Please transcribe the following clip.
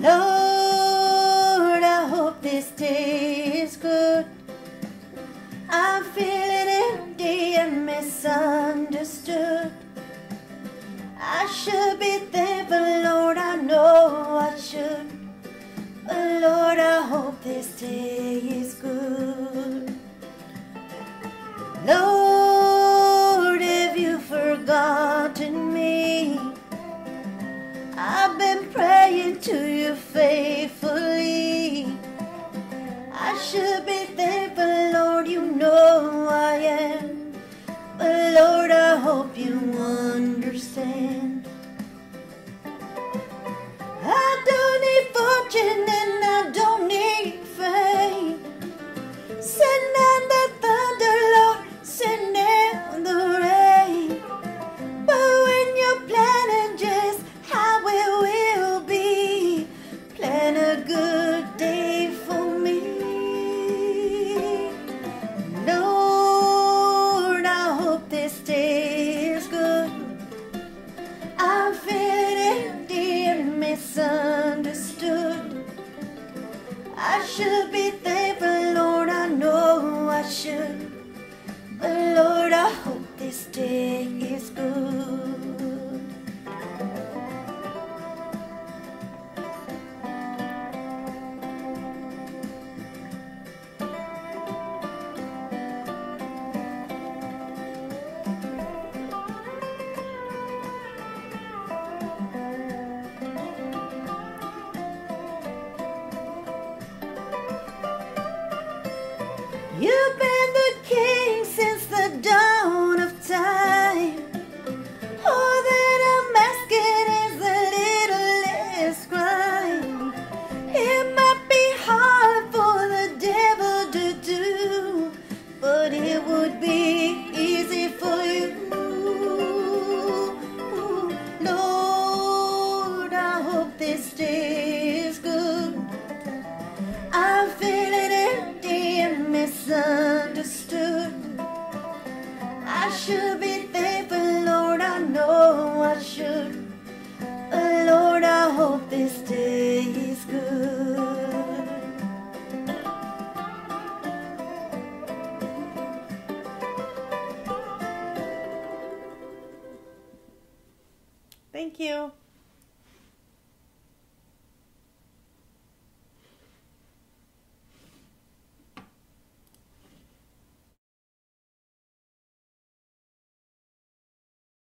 Lord, I hope this day is good. I'm feeling empty and misunderstood. I should be thankful, Lord, I know I should. But Lord, I hope this day is good. Lord, have you forgotten faithfully. I should be thankful, Lord, you know I am. But Lord, I hope you understand. I don't need fortune I should be You've been the king since the dawn of time. All that I'm is a little less crime. It might be hard for the devil to do, but it would be easy for you. Lord, I hope this day misunderstood. I should be thankful, Lord, I know I should. But Lord, I hope this day is good.